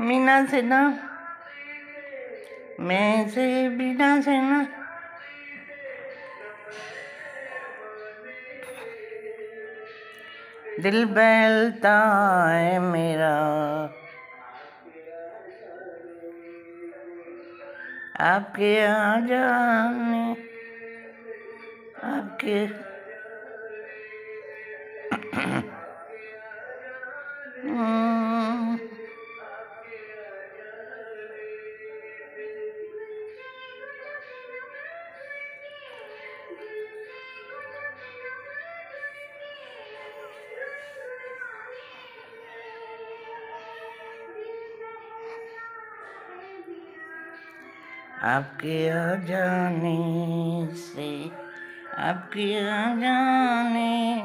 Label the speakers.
Speaker 1: मीना ना मैं से बिना से ना दिल बहलता है मेरा। आपके आ जाने आपके हम्म, आपके आ जाने से आपके आ जाने